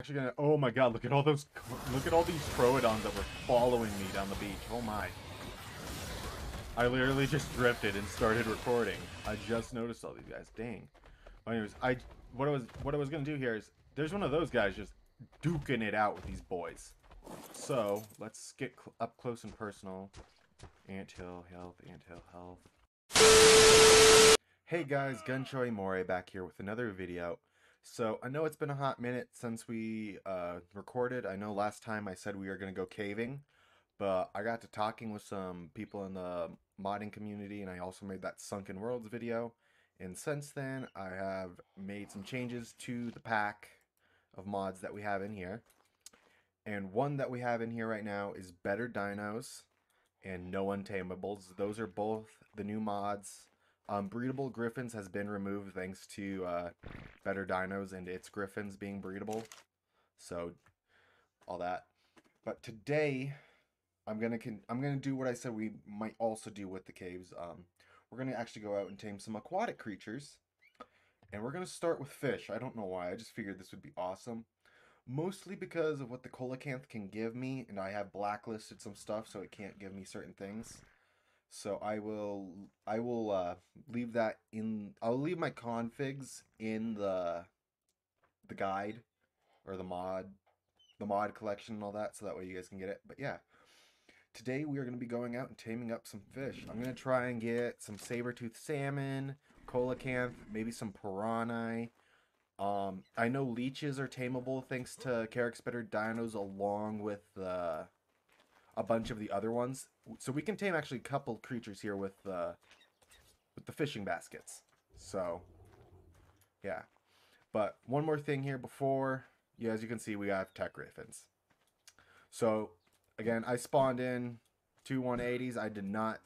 Actually gonna. Oh my god! Look at all those. Look at all these Troodons that were following me down the beach. Oh my. I literally just drifted and started recording. I just noticed all these guys. Dang. But anyways, I what I was what I was gonna do here is there's one of those guys just duking it out with these boys. So let's get cl up close and personal. Anthill health, Ant Hill health. Hey guys, GunShyMoray back here with another video. So I know it's been a hot minute since we uh, recorded. I know last time I said we were gonna go caving, but I got to talking with some people in the modding community, and I also made that Sunken Worlds video. And since then, I have made some changes to the pack of mods that we have in here. And one that we have in here right now is Better Dinos and No Untamables. Those are both the new mods. Um, breedable Griffins has been removed thanks to uh, Better Dinos and its Griffins being breedable. So, all that. But today, I'm gonna I'm gonna do what I said we might also do with the caves. Um, we're gonna actually go out and tame some aquatic creatures, and we're gonna start with fish. I don't know why. I just figured this would be awesome, mostly because of what the coelacanth can give me, and I have blacklisted some stuff so it can't give me certain things. So I will I will uh, leave that in. I'll leave my configs in the the guide or the mod the mod collection and all that, so that way you guys can get it. But yeah. Today we are going to be going out and taming up some fish. I'm going to try and get some saber-toothed salmon, coelacanth, maybe some piranha. Um, I know leeches are tameable thanks to Carrick's Better Dinos along with uh, a bunch of the other ones. So we can tame actually a couple creatures here with, uh, with the fishing baskets. So, yeah. But one more thing here before, yeah, as you can see, we have tech griffins. So again, I spawned in two 180s. I did not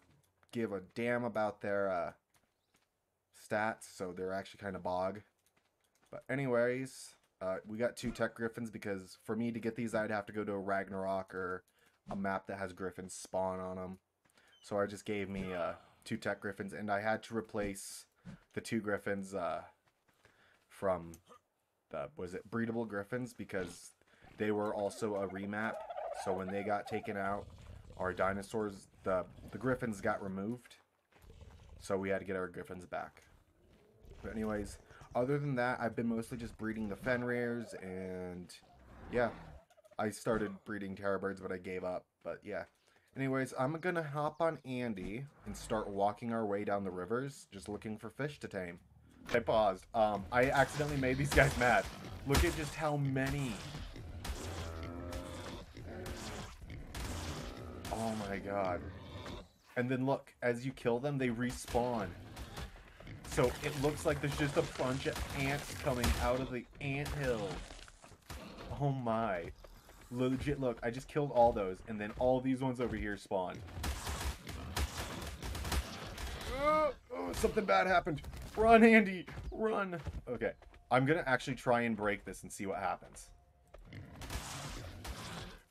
give a damn about their uh, stats, so they're actually kind of bog. But anyways, uh, we got two tech griffins because for me to get these, I'd have to go to a Ragnarok or a map that has griffins spawn on them. So I just gave me uh, two tech griffins, and I had to replace the two griffins uh, from the was it breedable griffins because they were also a remap so when they got taken out, our dinosaurs, the, the griffins got removed. So we had to get our griffins back. But anyways, other than that, I've been mostly just breeding the Fenrirs and yeah, I started breeding terror birds, but I gave up. But yeah. Anyways, I'm gonna hop on Andy and start walking our way down the rivers, just looking for fish to tame. I paused. Um, I accidentally made these guys mad. Look at just how many Oh my god. And then look, as you kill them, they respawn. So it looks like there's just a bunch of ants coming out of the ant hill. Oh my. Legit, look, I just killed all those, and then all these ones over here spawn. Oh, oh, something bad happened. Run, Andy! Run! Okay. I'm gonna actually try and break this and see what happens.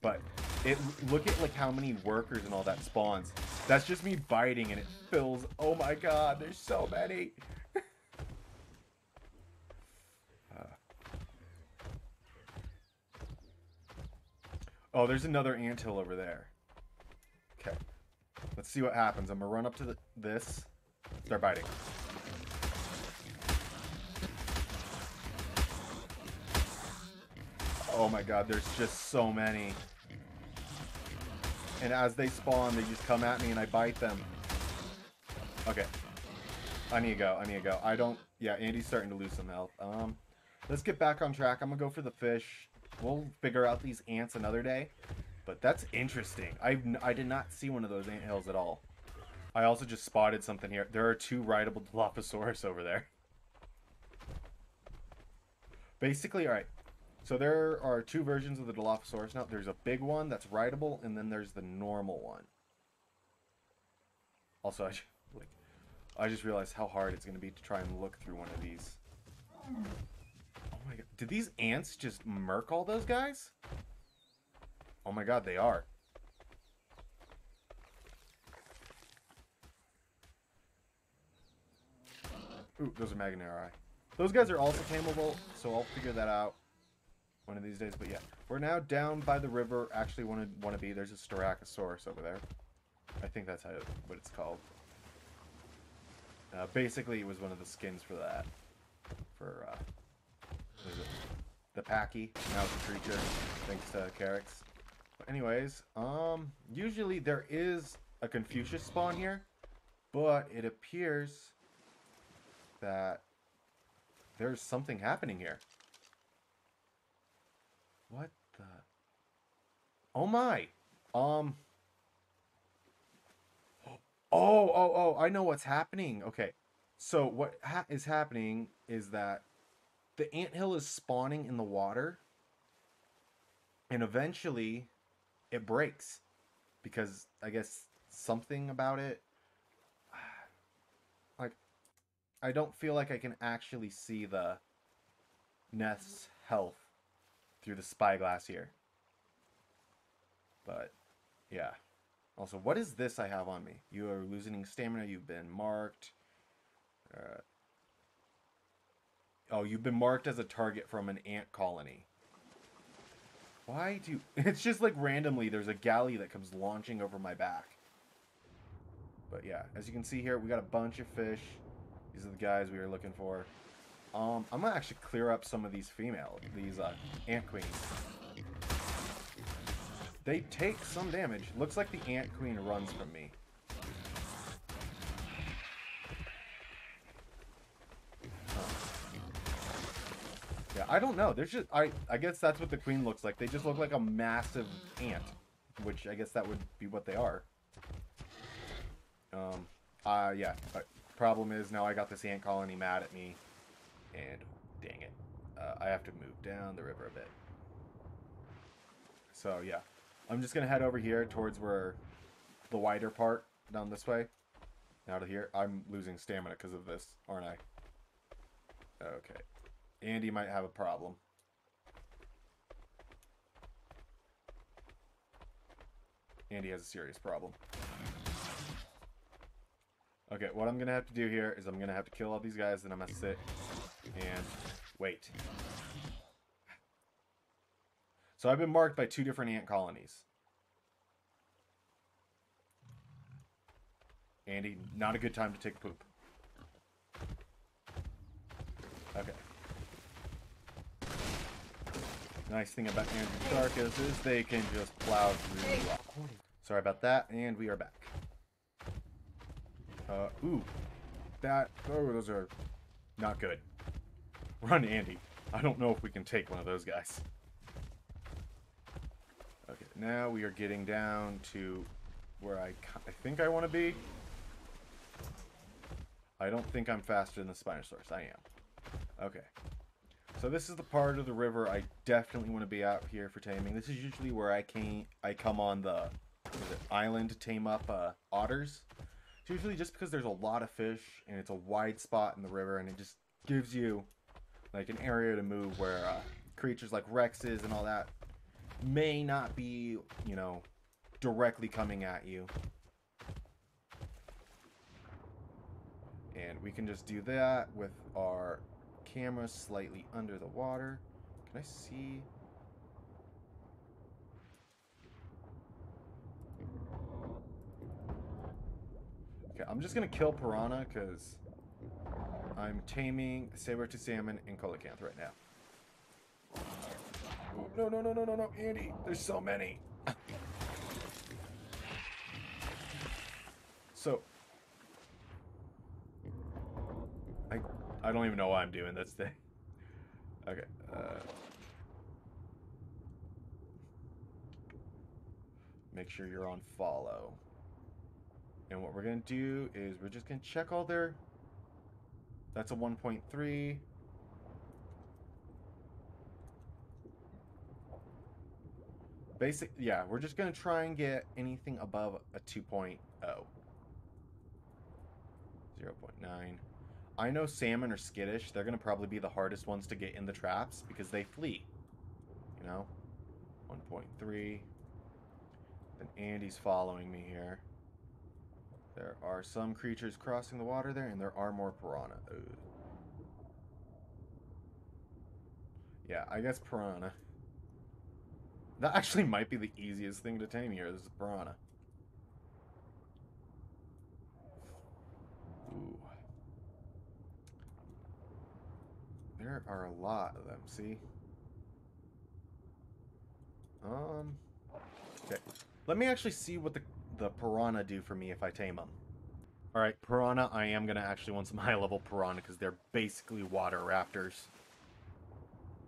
But it look at like how many workers and all that spawns. That's just me biting and it fills. Oh my god, there's so many. Oh, there's another anthill over there. Okay. Let's see what happens. I'm gonna run up to the, this. Start biting. Oh my god, there's just so many. And as they spawn, they just come at me and I bite them. Okay. I need to go. I need to go. I don't... Yeah, Andy's starting to lose some health. Um, Let's get back on track. I'm going to go for the fish. We'll figure out these ants another day. But that's interesting. I I did not see one of those ant hills at all. I also just spotted something here. There are two rideable Dilophosaurus over there. Basically, alright. So there are two versions of the Dilophosaurus now. There's a big one that's rideable, and then there's the normal one. Also, I, like, I just realized how hard it's going to be to try and look through one of these. My god. Did these ants just murk all those guys? Oh my god, they are. Ooh, those are Magnerai. Those guys are also tameable, so I'll figure that out. one of these days. But yeah, we're now down by the river. Actually, want to want to be. There's a Styracosaurus over there. I think that's how what it's called. Uh, basically, it was one of the skins for that. For uh, the Pachy. Now it's a creature, thanks to Carrick's. But anyways, um, usually there is a Confucius spawn here, but it appears that there's something happening here. What the? Oh my! Um. Oh, oh, oh! I know what's happening. Okay, so what ha is happening is that the ant hill is spawning in the water, and eventually, it breaks because I guess something about it. Like, I don't feel like I can actually see the nest's health through the spyglass here. But, yeah. Also, what is this I have on me? You are losing stamina. You've been marked. Uh, oh, you've been marked as a target from an ant colony. Why do... It's just like randomly there's a galley that comes launching over my back. But yeah, as you can see here, we got a bunch of fish. These are the guys we were looking for. Um, I'm gonna actually clear up some of these female, these uh, ant queens. They take some damage. Looks like the ant queen runs from me. I don't know. There's just I I guess that's what the queen looks like. They just look like a massive ant, which I guess that would be what they are. Um, uh, yeah. But problem is now I got this ant colony mad at me. And dang it. Uh, I have to move down the river a bit. So yeah. I'm just to head over here towards where the wider part down this way. Out of here. I'm losing stamina because of this, aren't I? Okay. Andy might have a problem. Andy has a serious problem. Okay, what I'm going to have to do here is I'm going to have to kill all these guys, and I'm going to sit and wait. So I've been marked by two different ant colonies. Andy, not a good time to take poop. Okay. Nice thing about Andrew is, is they can just plow through. Sorry about that, and we are back. Uh, ooh. That, oh, those are not good. Run, Andy. I don't know if we can take one of those guys. Okay, now we are getting down to where I, I think I want to be. I don't think I'm faster than the Spinosaurus. I am. Okay. So this is the part of the river I definitely want to be out here for taming. This is usually where I can I come on the island to tame up uh, otters. It's usually just because there's a lot of fish and it's a wide spot in the river and it just gives you like an area to move where uh, creatures like Rexes and all that may not be, you know, directly coming at you. And we can just do that with our camera slightly under the water. Can I see? Okay, I'm just gonna kill Piranha because I'm taming saber-tooth salmon and coelacanth right now. Ooh, no, no, no, no, no, no, Andy, there's so many. so, I I don't even know why I'm doing this thing. Okay. Uh, make sure you're on follow. And what we're going to do is we're just going to check all their... That's a 1.3. Basic, yeah, we're just going to try and get anything above a 2.0. 0.9. I know salmon are skittish. They're going to probably be the hardest ones to get in the traps because they flee. You know? 1.3. Then Andy's following me here. There are some creatures crossing the water there, and there are more piranha. Ooh. Yeah, I guess piranha. That actually might be the easiest thing to tame here. This is piranha. There are a lot of them, see? Um, okay. Let me actually see what the, the piranha do for me if I tame them. Alright, piranha, I am going to actually want some high-level piranha because they're basically water raptors.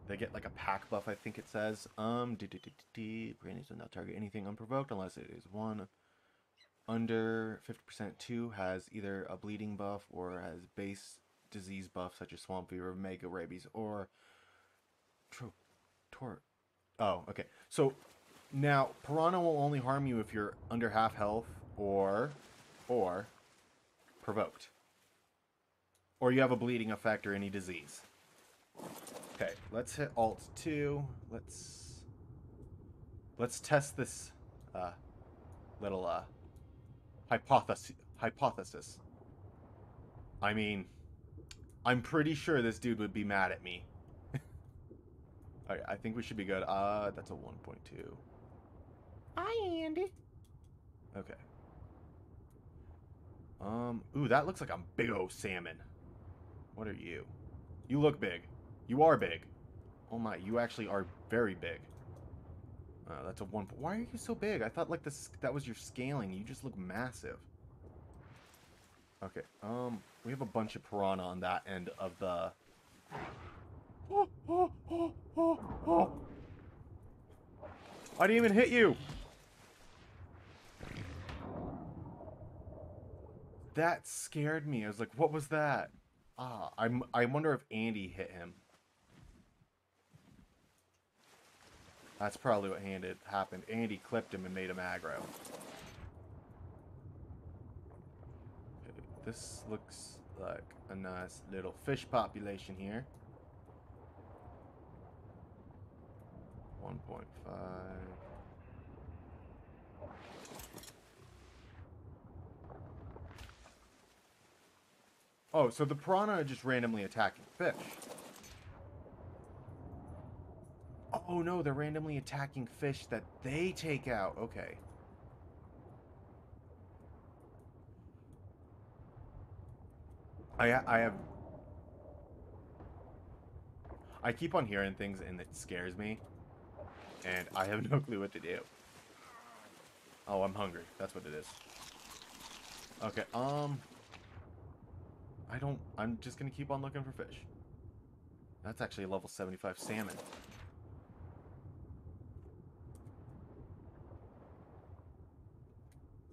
They get like a pack buff, I think it says. Um, d d d d piranhas will not target anything unprovoked unless it is one under 50% 2 has either a bleeding buff or has base disease buff such as swamp fever, mega rabies, or tro- tor- Oh, okay. So now piranha will only harm you if you're under half health or or provoked. Or you have a bleeding effect or any disease. Okay, let's hit Alt 2. Let's let's test this uh, little uh, hypothesis. Hypothesis. I mean, I'm pretty sure this dude would be mad at me. okay, I think we should be good. Uh, that's a 1.2. Hi, Andy. Okay. Um, ooh, that looks like a big old salmon. What are you? You look big. You are big. Oh my, you actually are very big. Uh, that's a one. Why are you so big? I thought like this that was your scaling. You just look massive. Okay. Um, we have a bunch of piranha on that end of the. Oh, oh, oh, oh, oh. I didn't even hit you. That scared me. I was like, "What was that?" Ah, I'm. I wonder if Andy hit him. That's probably what handed, happened. Andy clipped him and made him aggro. Okay, this looks like a nice little fish population here. 1.5. Oh, so the piranha are just randomly attacking fish. Oh no, they're randomly attacking fish that they take out. Okay. I I have I keep on hearing things and it scares me. And I have no clue what to do. Oh, I'm hungry. That's what it is. Okay, um I don't I'm just gonna keep on looking for fish. That's actually a level 75 salmon.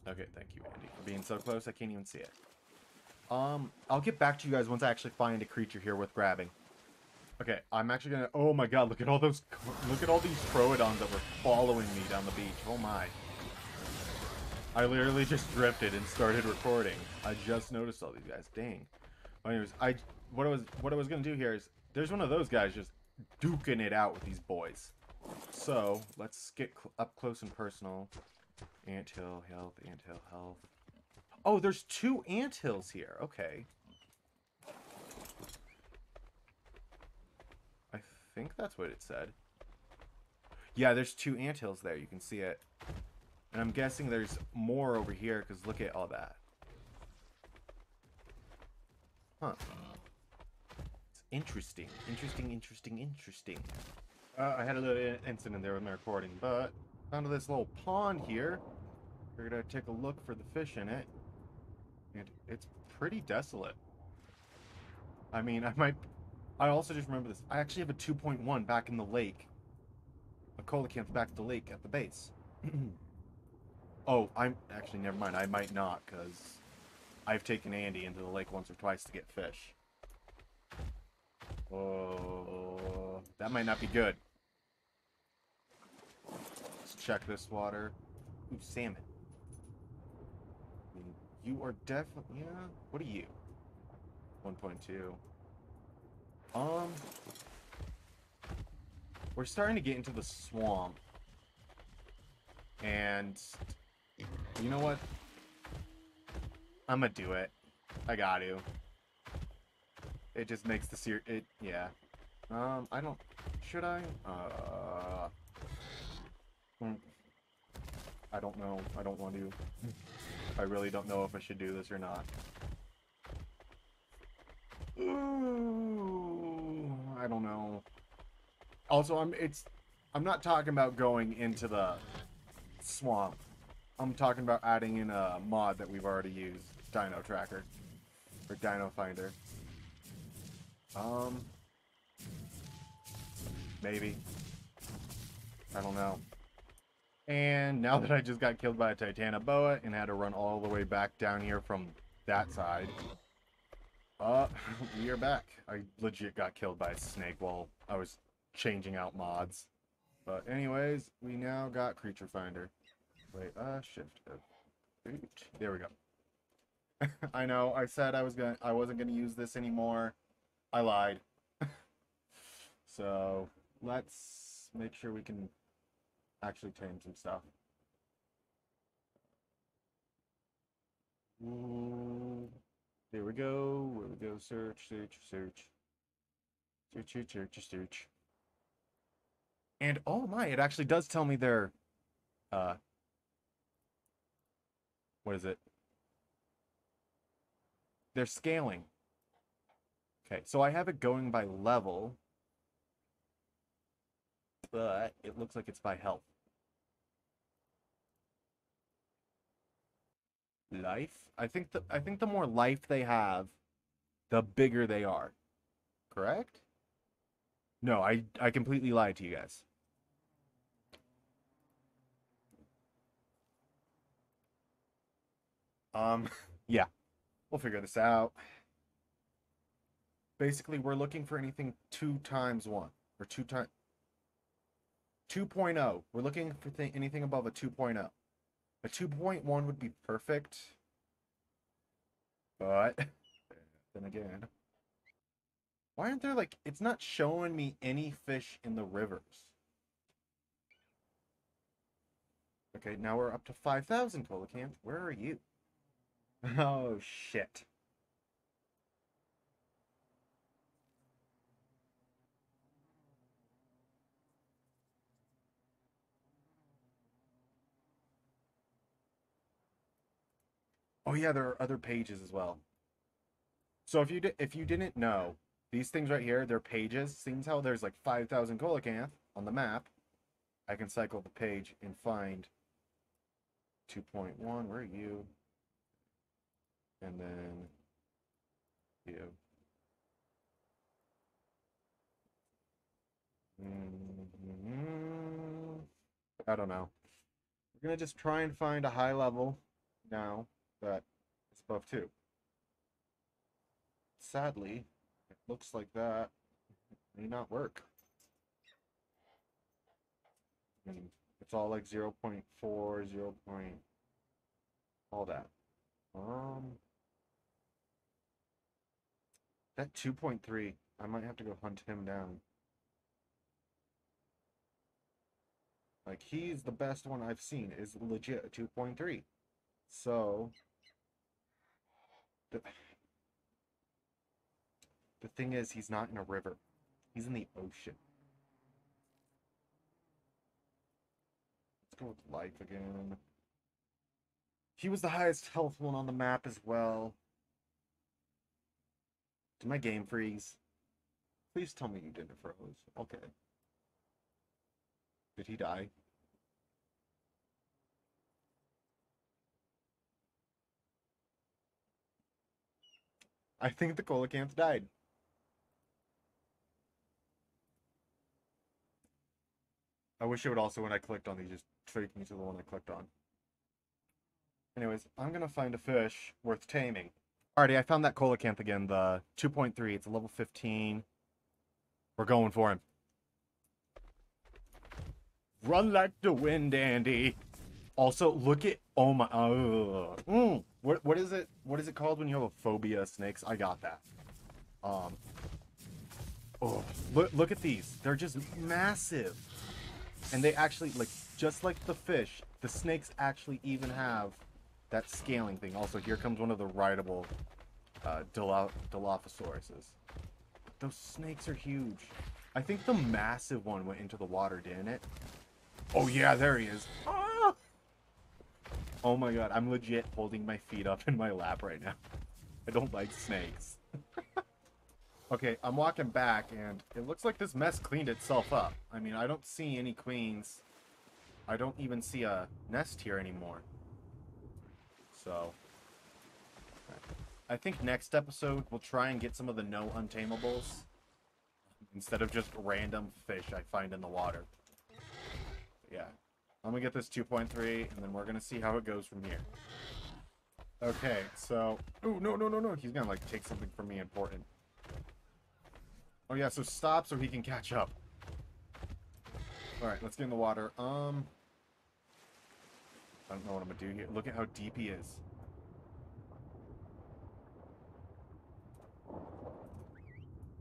Okay, thank you, Andy, for being so close. I can't even see it. Um, I'll get back to you guys once I actually find a creature here worth grabbing. Okay, I'm actually gonna. Oh my god, look at all those. Look at all these Troodons that were following me down the beach. Oh my. I literally just drifted and started recording. I just noticed all these guys. Dang. anyways, I what I was what I was gonna do here is there's one of those guys just duking it out with these boys. So let's get cl up close and personal. Ant hill, health, ant hill, health. Oh, there's two ant hills here. Okay. I think that's what it said. Yeah, there's two ant hills there. You can see it. And I'm guessing there's more over here because look at all that. Huh. It's interesting. Interesting, interesting, interesting. Uh, I had a little incident there with my recording, but found this little pond here. We're gonna take a look for the fish in it. And it's pretty desolate. I mean, I might... I also just remember this. I actually have a 2.1 back in the lake. A coelacanth back at the lake at the base. oh, I'm... Actually, never mind. I might not, because... I've taken Andy into the lake once or twice to get fish. Oh, that might not be good. Let's check this water. Ooh, salmon. You are definitely, yeah, what are you? 1.2. Um, we're starting to get into the swamp. And, you know what? I'm gonna do it. I got to. It just makes the ser- it, yeah. Um, I don't, should I? Uh, I don't know. I don't want to. I really don't know if I should do this or not. Ooh, I don't know. Also, I'm it's I'm not talking about going into the swamp. I'm talking about adding in a mod that we've already used, Dino Tracker or Dino Finder. Um, maybe. I don't know. And now that I just got killed by a Titanoboa and had to run all the way back down here from that side, uh, we are back. I legit got killed by a snake while I was changing out mods. But anyways, we now got Creature Finder. Wait, uh, shift. There we go. I know, I said I was gonna I wasn't gonna use this anymore. I lied. so let's make sure we can actually tame some stuff. Ooh, there we go. Where we go? Search, search, search. Search, search, search, search. And oh my, it actually does tell me their uh what is it? They're scaling. Okay, so I have it going by level, but it looks like it's by health. Life? I think the I think the more life they have, the bigger they are. Correct? No, I I completely lied to you guys. Um, yeah, we'll figure this out. Basically, we're looking for anything two times one or two times 2.0. We're looking for th anything above a 2.0. A 2.1 would be perfect. But then again, why aren't there like it's not showing me any fish in the rivers? Okay, now we're up to 5,000 Coelacanth. Where are you? Oh, shit. Oh yeah, there are other pages as well. So if you if you didn't know, these things right here, they're pages. Seems how there's like 5,000 Coelacanth on the map. I can cycle the page and find 2.1. Where are you? and then you. Mm-hmm. I don't know. We're gonna just try and find a high level now that it's above two. Sadly, it looks like that may not work. I mean, it's all like 0 0.4, 0. Point, all that. Um, that 2.3, I might have to go hunt him down. Like, he's the best one I've seen, is legit a 2.3. So, the, the thing is, he's not in a river. He's in the ocean. Let's go with life again. He was the highest health one on the map as well. Did my game freeze? Please tell me you didn't froze. Okay. Did he die? I think the coelacanth died. I wish it would also, when I clicked on these, just take me to the one I clicked on. Anyways, I'm gonna find a fish worth taming. Alrighty, I found that coelacanth again, the 2.3. It's a level 15. We're going for him. Run like the wind, Andy. Also, look at oh my uh, mm, what what is it? What is it called when you have a phobia of snakes? I got that. Um. Oh, look look at these. They're just massive, and they actually like just like the fish. The snakes actually even have that scaling thing. Also, here comes one of the rideable uh. Those snakes are huge. I think the massive one went into the water, didn't it? Oh yeah, there he is. Ah! Oh my god, I'm legit holding my feet up in my lap right now. I don't like snakes. okay, I'm walking back, and it looks like this mess cleaned itself up. I mean, I don't see any queens. I don't even see a nest here anymore. So, I think next episode we'll try and get some of the no untamables instead of just random fish I find in the water. Yeah. I'm gonna get this 2.3 and then we're gonna see how it goes from here. Okay, so... Oh, no, no, no, no. He's gonna, like, take something from me important. Oh, yeah, so stop so he can catch up. Alright, let's get in the water. Um... I don't know what I'm gonna do here. Look at how deep he is.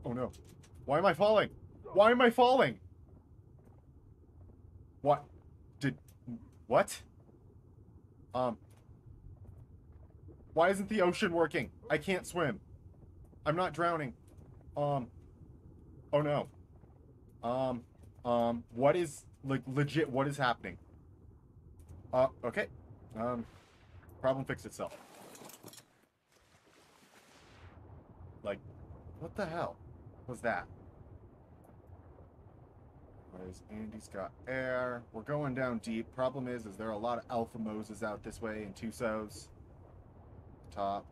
Oh no. Why am I falling? Why am I falling? What? What? Um... Why isn't the ocean working? I can't swim. I'm not drowning. Um... Oh no. Um... Um... What is... Like, legit, what is happening? Uh, okay. Um... Problem fixed itself. Like, what the hell? was that? Whereas Andy's got air. We're going down deep. Problem is, is there are a lot of Alpha Mosas out this way and Tusos. Top.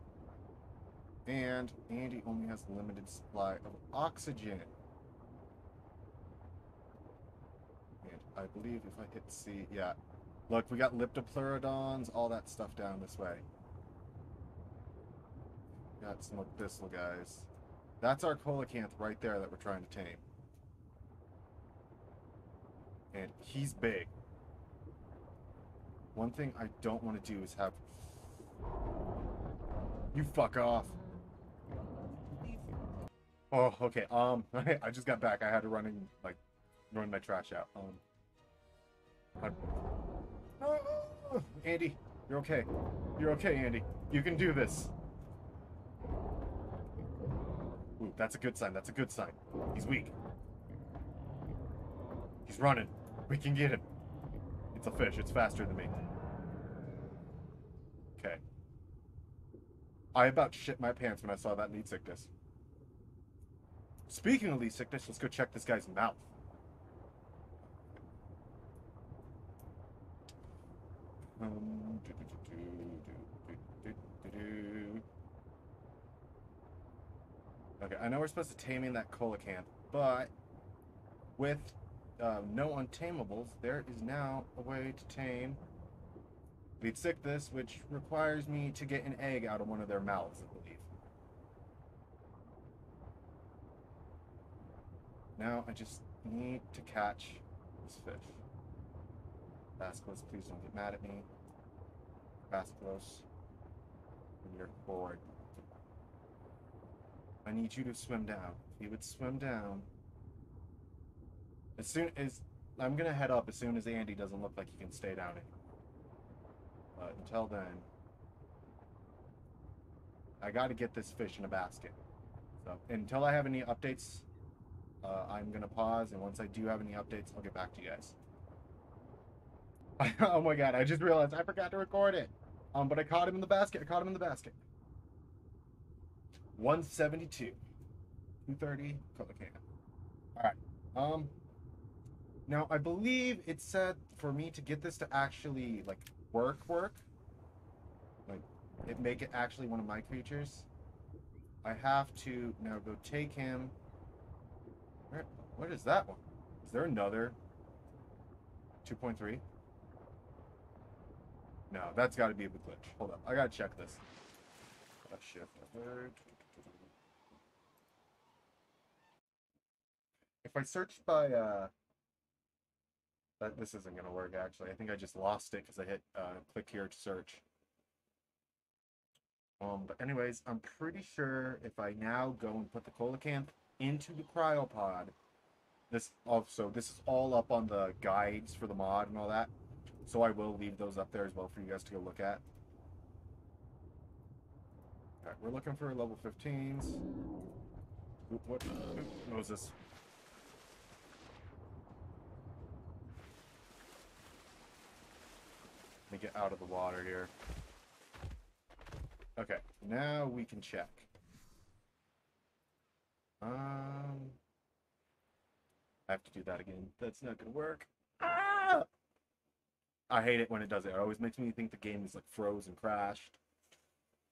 And Andy only has a limited supply of oxygen. And I believe if I hit C, yeah. Look, we got Liopleurodons, all that stuff down this way. Got some abyssal guys. That's our coelacanth right there that we're trying to tame. And he's big. One thing I don't want to do is have... You fuck off. Oh, okay. Um, I just got back. I had to run and, like, run my trash out. Um... I... Andy, you're okay. You're okay, Andy. You can do this. Ooh, that's a good sign. That's a good sign. He's weak. He's running. We can get him. It's a fish. It's faster than me. Okay. I about shit my pants when I saw that Leedsichthys. Speaking of Leedsichthys, let's go check this guy's mouth. Um, Okay, I know we're supposed to tame in that coelacanth, but with um, no untamables, there is now a way to tame Leedsichthys, which requires me to get an egg out of one of their mouths, I believe. Now I just need to catch this fish. Basculus, please don't get mad at me. Basculus, you're forward. I need you to swim down. If you would swim down. As soon as I'm gonna head up as soon as Andy doesn't look like he can stay down But until then, I got to get this fish in a basket. So until I have any updates, uh, I'm gonna pause, and once I do have any updates, I'll get back to you guys. oh my god! I just realized I forgot to record it. Um, but I caught him in the basket. I caught him in the basket. 172. 230 Coelacanth. Alright. Um now I believe it said for me to get this to actually like work work. Like it make it actually one of my creatures. I have to now go take him. Where what is that one? Is there another 2.3? No, that's got to be a glitch. Hold up, I gotta check this. shift. If I search by, uh, this isn't going to work, actually. I think I just lost it because I hit uh, click here to search. Um, but anyways, I'm pretty sure if I now go and put the coelacanth into the cryopod, this also, this is all up on the guides for the mod and all that. So I will leave those up there as well for you guys to go look at. Alright, we're looking for level 15s. Oop, what, was me get out of the water here. Okay, now we can check. Um, I have to do that again. That's not gonna work. Ah! I hate it when it does it. It always makes me think the game is like froze and crashed.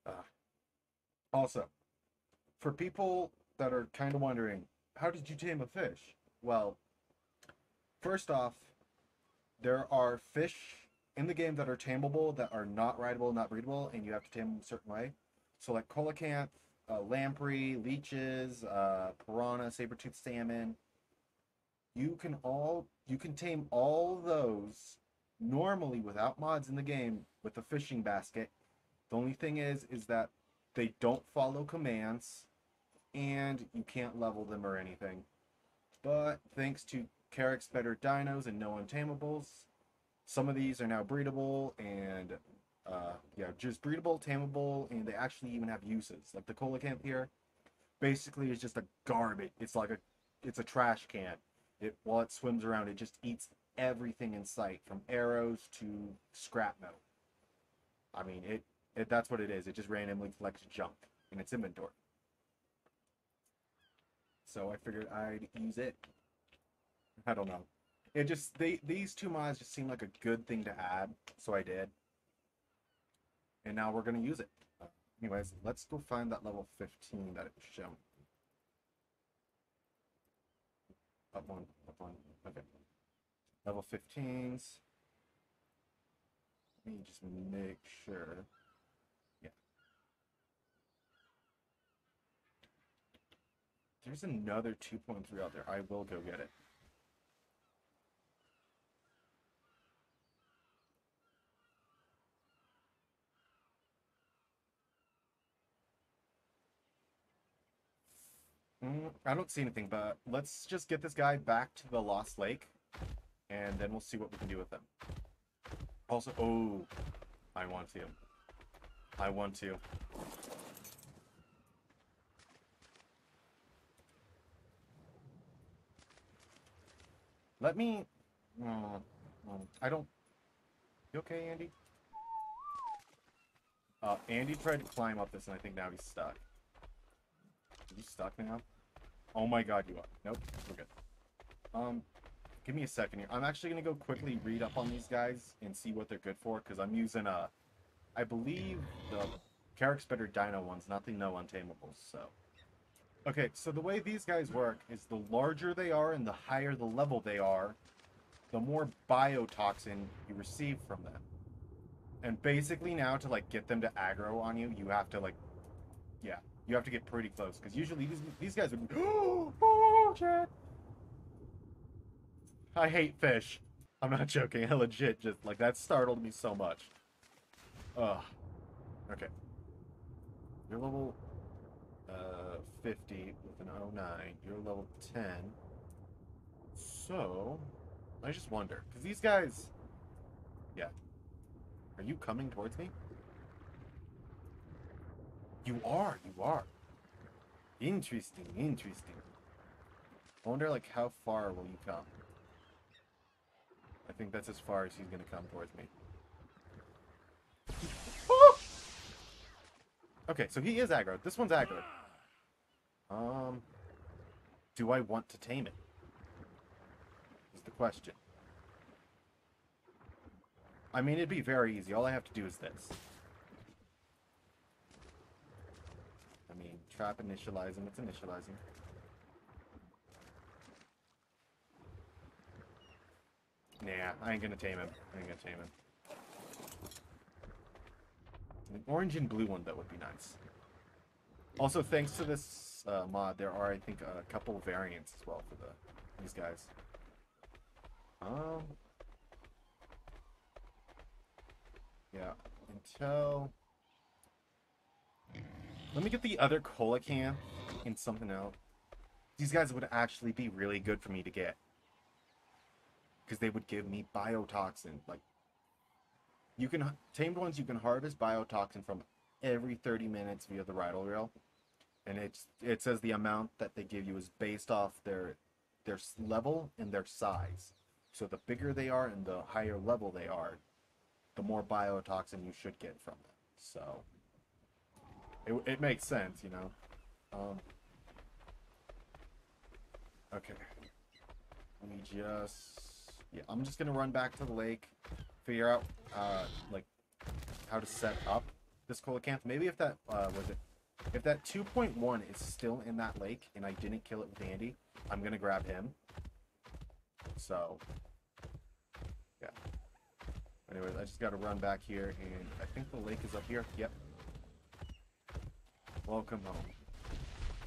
Uh, also, for people that are kind of wondering, how did you tame a fish? Well, first off, there are fish in the game that are tameable that are not rideable, not breedable, and you have to tame them a certain way. So like coelacanth, uh, lamprey, leeches, uh, piranha, saber-toothed salmon. You can all you can tame all those normally without mods in the game with a fishing basket. The only thing is is that they don't follow commands and you can't level them or anything. But thanks to Carrick's Better Dinos and No Untamables, some of these are now breedable and uh, yeah, just breedable, tameable, and they actually even have uses. Like the coelacanth here, basically is just a garbage. It's like a, it's a trash can. It while it swims around, it just eats everything in sight, from arrows to scrap metal. I mean, it, it that's what it is. It just randomly collects junk in its inventory. So I figured I'd use it. I don't know. It just they these two mods just seem like a good thing to add, so I did. And now we're gonna use it. Anyways, let's go find that level 15 that it was shown. Up one, up one. Okay. Level 15s. Let me just make sure. Yeah. There's another 2.3 out there. I will go get it. Mm, I don't see anything, but let's just get this guy back to the Lost Lake, and then we'll see what we can do with him. Also, oh, I want to. I want to. Let me. Uh, I don't. You okay, Andy? Uh, Andy tried to climb up this, and I think now he's stuck. You stuck now? Oh my god, you are. Nope, we're good. Um, give me a second here. I'm actually gonna go quickly read up on these guys and see what they're good for, because I'm using, uh, I believe the Carrick's Better Dino ones, not the No Untamables, so. Okay, so the way these guys work is the larger they are and the higher the level they are, the more biotoxin you receive from them. And basically now to like get them to aggro on you, you have to like, yeah, you have to get pretty close because usually these these guys would. Oh, shit! I hate fish. I'm not joking. I legit just like that startled me so much. Ugh. Okay. You're level uh 50 with an 09. You're level 10. So, I just wonder because these guys. Yeah. Are you coming towards me? You are, you are. Interesting, interesting. I wonder, like, how far will you come? I think that's as far as he's gonna come towards me. Okay, so he is aggro. This one's aggro. Um, do I want to tame it? Is the question. I mean, it'd be very easy. All I have to do is this. Trap initializing. It's initializing. Nah, I ain't gonna tame him. I ain't gonna tame him. An orange and blue one, that would be nice. Also, thanks to this uh, mod, there are, I think, a couple variants as well for the these guys. Um, yeah, until let me get the other coelacanth and something else. These guys would actually be really good for me to get. Because they would give me biotoxin. Like, you can, tamed ones you can harvest biotoxin from every 30 minutes via the ride Rail. And it's, it says the amount that they give you is based off their, their level and their size. So the bigger they are and the higher level they are, the more biotoxin you should get from them. So it, it makes sense, you know. Um, okay. Let me just yeah, I'm just gonna run back to the lake, figure out uh like how to set up this coelacanth. Maybe if that uh was it if that 2.1 is still in that lake and I didn't kill it with Andy, I'm gonna grab him. So yeah. Anyways, I just gotta run back here and I think the lake is up here. Yep. Welcome home.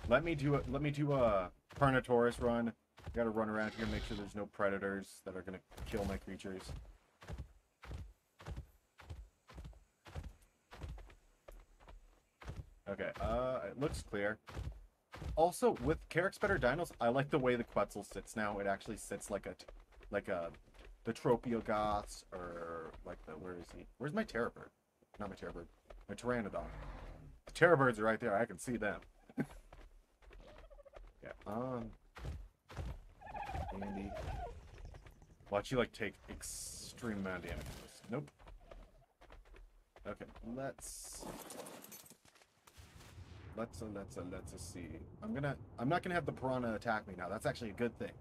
Let me do a let me do a Carnotaurus run. Gotta run around here, make sure there's no predators that are gonna kill my creatures. Okay, uh, it looks clear. Also, with Carrick's Better Dinos, I like the way the Quetzal sits now. It actually sits like a, like a, the Tropeognathus, or like the, where is he? Where's my Terror Not my Terror My Pteranodon. The Terror Birds are right there. I can see them. yeah, um... Andy. Watch you, like, take extreme amount of damage. Nope. Okay, let's let's uh, let's uh, let's uh, see. I'm gonna I'm not gonna have the piranha attack me now. That's actually a good thing.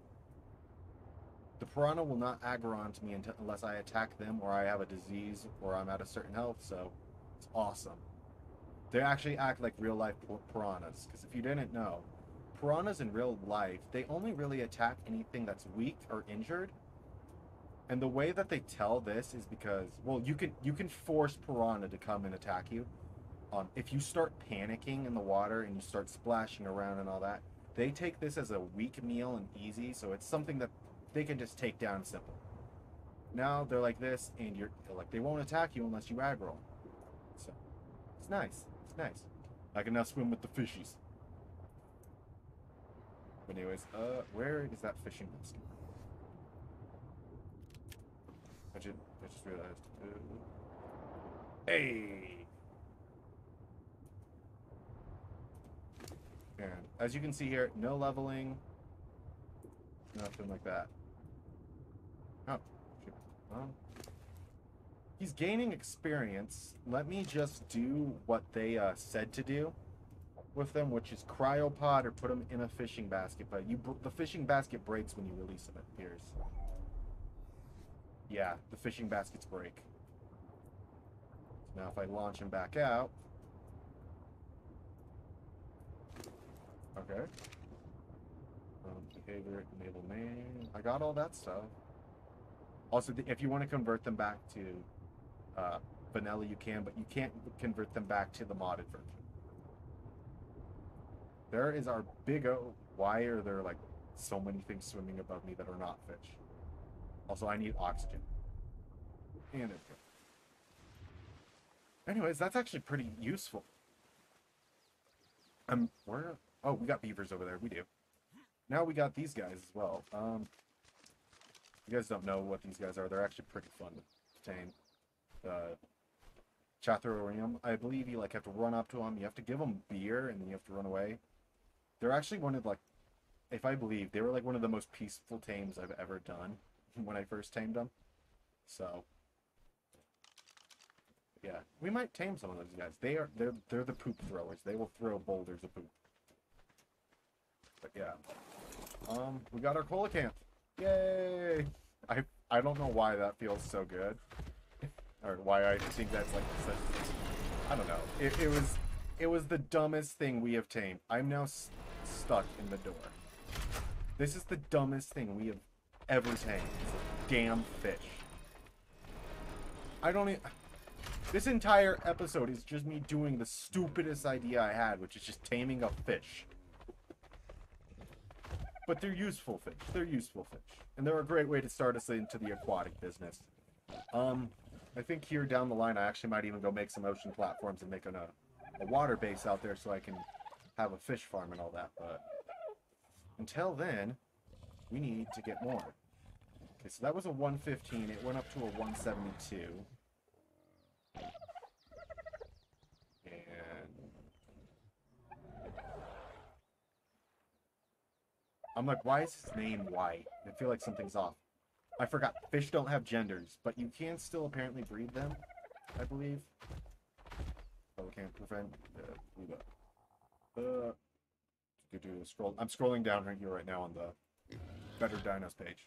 The piranha will not aggro onto me unless I attack them or I have a disease or I'm at a certain health. So it's awesome. They actually act like real life piranhas. Because if you didn't know, piranhas in real life they only really attack anything that's weak or injured. And the way that they tell this is because well you can you can force piranha to come and attack you um, if you start panicking in the water and you start splashing around and all that, they take this as a weak meal and easy, so it's something that they can just take down simple. Now they're like this, and you're like they won't attack you unless you aggro. So it's nice. Nice. I can now swim with the fishies. But anyways, uh, where is that fishing basket? I just, I just realized. Uh, hey. And as you can see here, no leveling, nothing like that. Oh, um, he's gaining experience. Let me just do what they uh, said to do with them, which is cryopod or put them in a fishing basket. But you, the fishing basket breaks when you release them. It appears. Yeah, the fishing baskets break. Now, if I launch him back out, Okay. Um, behavior, enable. I got all that stuff. Also, if you want to convert them back to uh, vanilla, you can, but you can't convert them back to the modded version. There is our big O. Why are there like so many things swimming above me that are not fish? Also, I need oxygen. And it. Anyways, that's actually pretty useful. Um, where Oh, we got beavers over there. We do. Now we got these guys as well. Um, you guys don't know what these guys are. They're actually pretty fun to tame. Chalicotherium. I believe you like have to run up to them. You have to give them beer, and then you have to run away. They're actually one of like, if I believe, they were like one of the most peaceful tames I've ever done when I first tamed them. So, yeah, we might tame some of those guys. They are they're they're the poop throwers. They will throw boulders of poop. But yeah. Um, we got our coelacanth. Yay! I I don't know why that feels so good. Or why I think that's like I don't know. It, it was it was the dumbest thing we have tamed. I'm now stuck in the door. This is the dumbest thing we have ever tamed. It's a damn fish. I don't even... This entire episode is just me doing the stupidest idea I had, which is just taming a fish. But they're useful fish. They're useful fish. And they're a great way to start us into the aquatic business. Um, I think here down the line, I actually might even go make some ocean platforms and make an, a, a water base out there so I can have a fish farm and all that. But until then, we need to get more. Okay, so that was a 115. It went up to a 172. I'm like, why is his name white? I feel like something's off. I forgot. Fish don't have genders, but you can still apparently breed them, I believe. Oh, can't prevent. Uh, uh, scroll. I'm scrolling down right here right now on the Better Dinos page.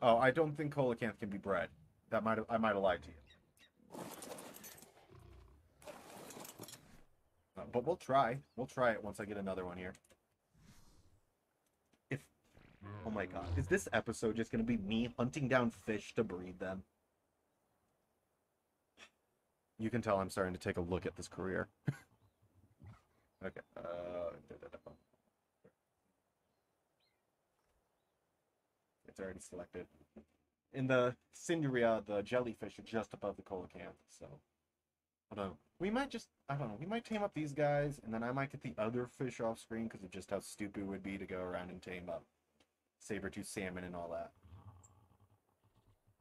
Oh, I don't think coelacanth can be bred. That might I might have lied to you. But we'll try. We'll try it once I get another one here. If Oh my god. Is this episode just to be me hunting down fish to breed them? You can tell I'm starting to take a look at this career. okay. Uh, da, da, da. It's already selected. In the Cyndaria, the jellyfish are just above the coelacanth, so... I don't know. We might just, I don't know, we might tame up these guys, and then I might get the other fish off screen because of just how stupid it would be to go around and tame up saber-tooth salmon and all that.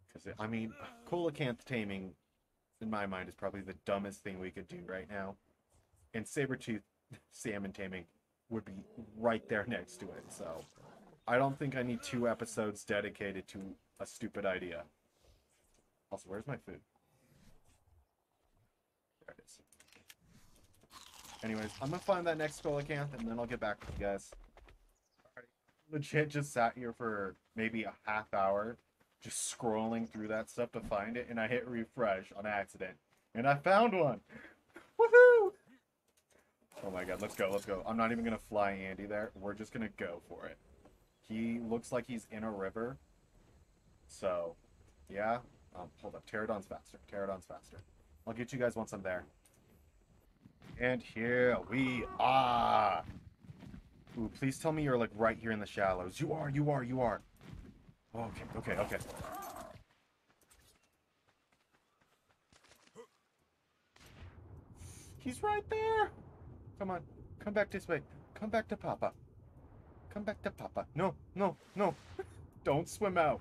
Because, I mean, coelacanth taming, in my mind, is probably the dumbest thing we could do right now. And saber-tooth salmon taming would be right there next to it, so... I don't think I need two episodes dedicated to a stupid idea. Also, where's my food? There it is. Anyways, I'm gonna find that next coelacanth and then I'll get back with you guys. Legit just sat here for maybe a half hour just scrolling through that stuff to find it and I hit refresh on accident. And I found one! Woohoo! Oh my god, let's go, let's go. I'm not even gonna fly Andy there. We're just gonna go for it. He looks like he's in a river. So, yeah. Um, hold up. Pterodon's faster. Pterodon's faster. I'll get you guys once I'm there. And here we are. Ooh, please tell me you're like right here in the shallows. You are, you are, you are. Okay, okay, okay. He's right there. Come on. Come back this way. Come back to Papa. Come back to Papa. No, no, no. Don't swim out.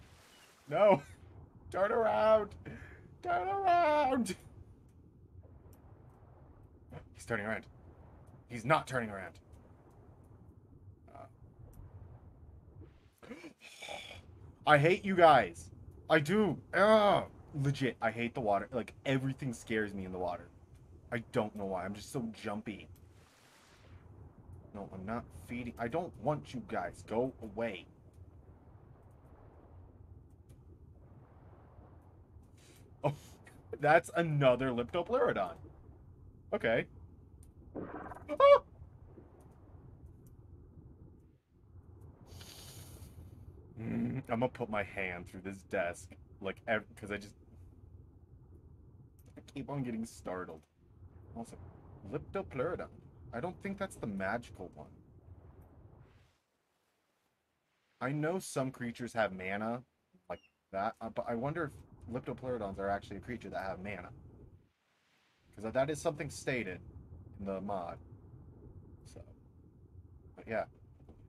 No. Turn around. Turn around. He's turning around. He's not turning around. Uh. I hate you guys. I do. Ugh. Legit, I hate the water. Like, everything scares me in the water. I don't know why. I'm just so jumpy. No, I'm not feeding. I don't want you guys. Go away. Oh, that's another Liopleurodon. Okay. Mm, I'm gonna put my hand through this desk, like, because I just... I keep on getting startled. Also, Liopleurodon. I don't think that's the magical one. I know some creatures have mana like that, uh, but I wonder if Liopleurodons are actually a creature that have mana. Because that is something stated the mod. So, but yeah.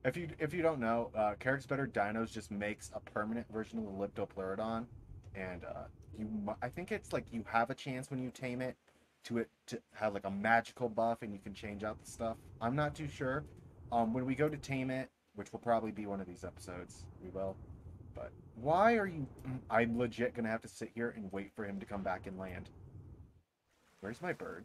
If you if you don't know, uh, Carrick's Better Dinos just makes a permanent version of the Liopleurodon, and uh, you I think it's like you have a chance when you tame it to it to have like a magical buff and you can change out the stuff. I'm not too sure. Um, when we go to tame it, which will probably be one of these episodes, we will. But why are you? I'm legit gonna have to sit here and wait for him to come back and land. Where's my bird?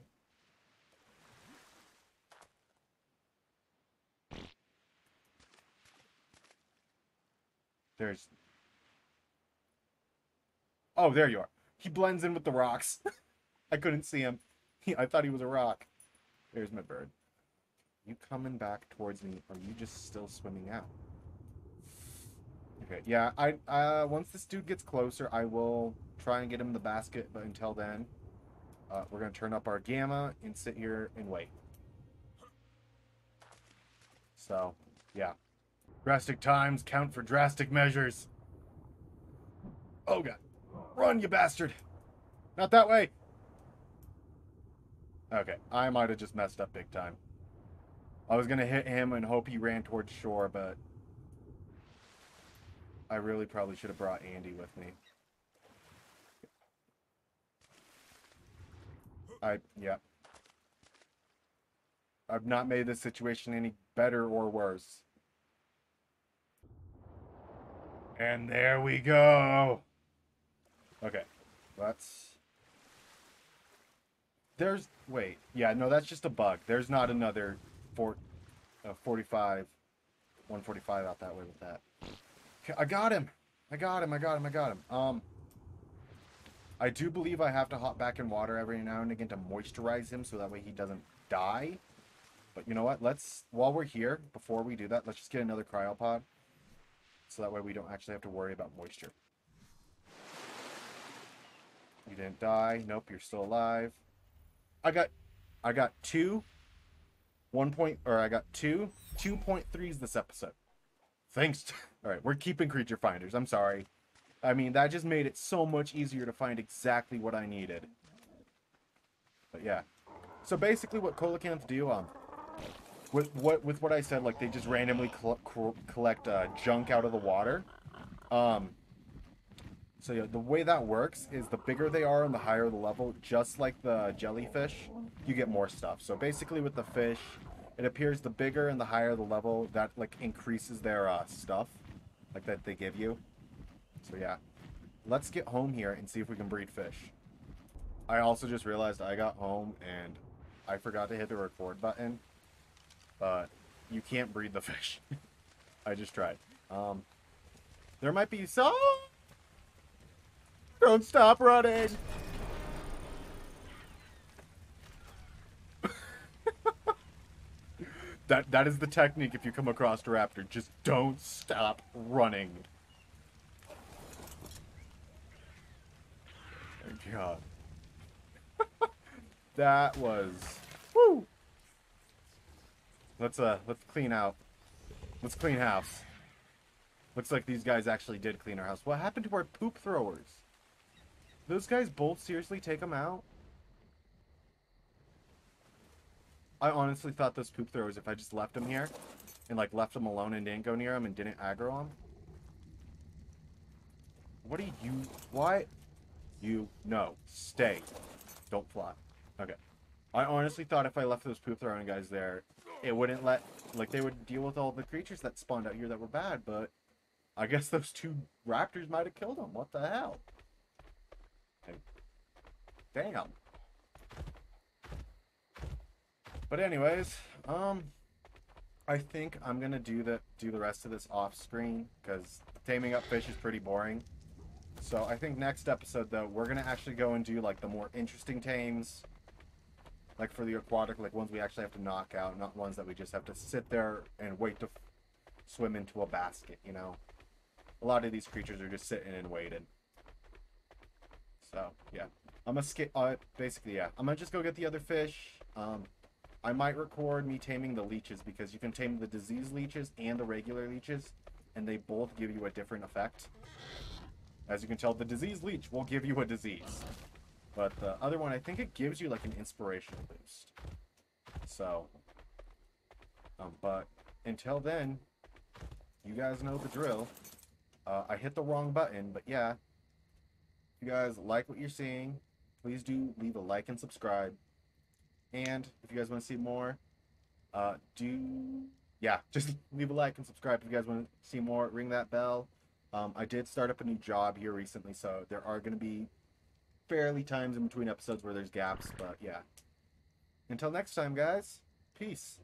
There's. Oh, there you are. He blends in with the rocks. I couldn't see him. I thought he was a rock. There's my bird. You coming back towards me, or you just still swimming out? Okay, yeah, I, uh, once this dude gets closer, I will try and get him the basket, but until then, uh, we're gonna turn up our gamma and sit here and wait. So, yeah. Drastic times count for drastic measures. Oh god. Run, you bastard! Not that way! Okay, I might have just messed up big time. I was going to hit him and hope he ran towards shore, but I really probably should have brought Andy with me. I, yeah. I've not made this situation any better or worse. And there we go. Okay, let's... There's... Wait. Yeah, no, that's just a bug. There's not another four, uh, 45, 145 out that way with that. Okay, I got him. I got him. I got him. I got him. Um... I do believe I have to hop back in water every now and again to moisturize him so that way he doesn't die. But you know what? Let's, while we're here, before we do that, let's just get another cryopod. So that way we don't actually have to worry about moisture. You didn't die. Nope, you're still alive. I got, I got two, one point, or I got two, 2.3s this episode. Thanks. All right, we're keeping creature finders. I'm sorry. I mean, that just made it so much easier to find exactly what I needed. But yeah. So basically what coelacanths do, um, with what with what I said, like they just randomly collect uh, junk out of the water. Um, so yeah, the way that works is the bigger they are and the higher the level, just like the jellyfish, you get more stuff. So basically with the fish, it appears the bigger and the higher the level, that like increases their uh, stuff, like that they give you. So yeah, let's get home here and see if we can breed fish. I also just realized I got home and I forgot to hit the record button, but you can't breed the fish. I just tried. Um, there might be some. Don't stop running. that that is the technique if you come across a raptor. Just don't stop running. god. that was woo. Let's uh let's clean out. Let's clean house. Looks like these guys actually did clean our house. What happened to our poop throwers? Those guys both seriously take them out? I honestly thought those poop throwers, if I just left them here, and like left them alone and didn't go near them and didn't aggro them. What are you, why? You, no. Stay. Don't fly. Okay. I honestly thought if I left those poop throwing guys there, it wouldn't let, like, they would deal with all the creatures that spawned out here that were bad, but I guess those two raptors might have killed them. What the hell? Damn. But anyways, um, I think I'm gonna do the do the rest of this off screen because taming up fish is pretty boring. So I think next episode, though, we're to actually go and do, like, the more interesting tames. Like, for the aquatic, like, ones we actually have to knock out, not ones that we just have to sit there and wait to swim into a basket, you know? A lot of these creatures are just sitting and waiting. So, yeah. I'm gonna skip, uh, basically, yeah. I'm gonna just go get the other fish. Um, I might record me taming the leeches because you can tame the disease leeches and the regular leeches, and they both give you a different effect. As you can tell, the disease leech will give you a disease. But the other one, I think it gives you like an inspirational boost. So, um, but until then, you guys know the drill. Uh, I hit the wrong button, but yeah. If you guys like what you're seeing, please do leave a like and subscribe. And if you guys want to see more, uh, do, yeah, just leave a like and subscribe if you guys want to see more. Ring that bell. Um, I did start up a new job here recently, so there are going to be fairly times in between episodes where there's gaps, but yeah. Until next time, guys, peace.